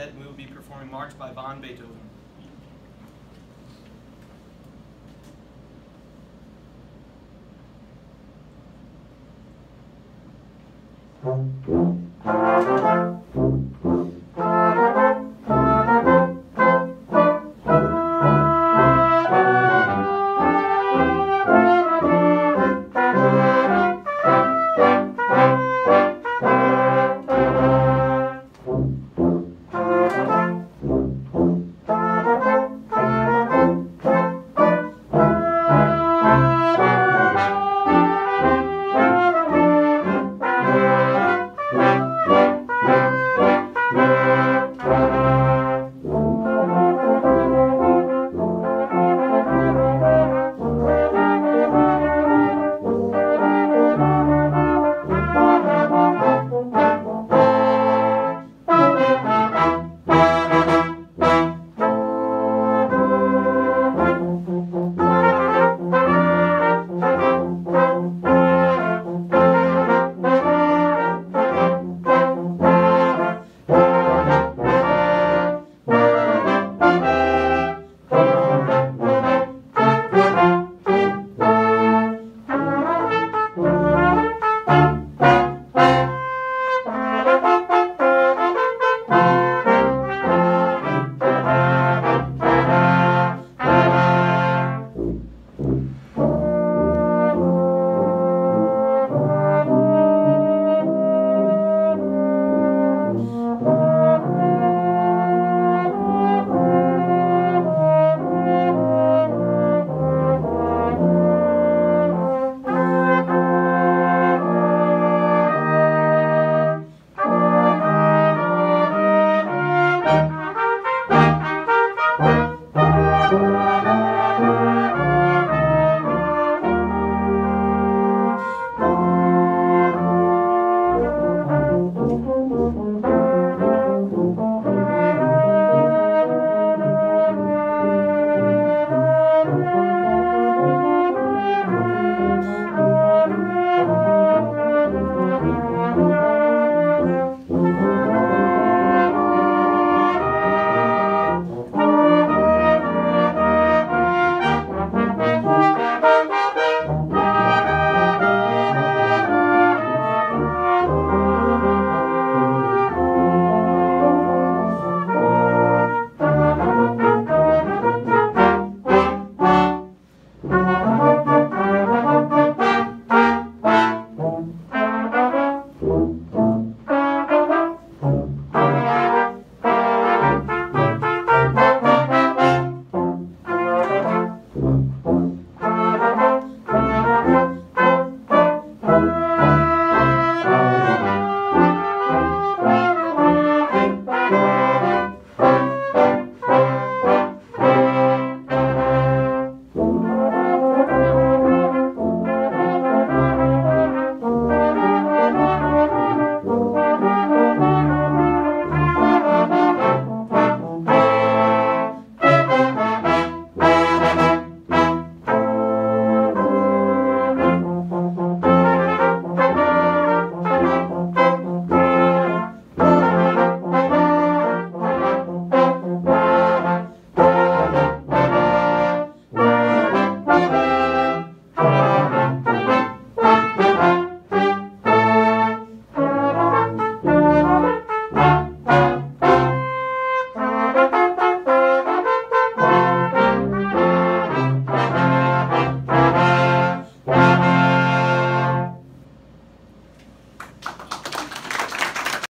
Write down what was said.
Quartet, and we will be performing March by von Beethoven.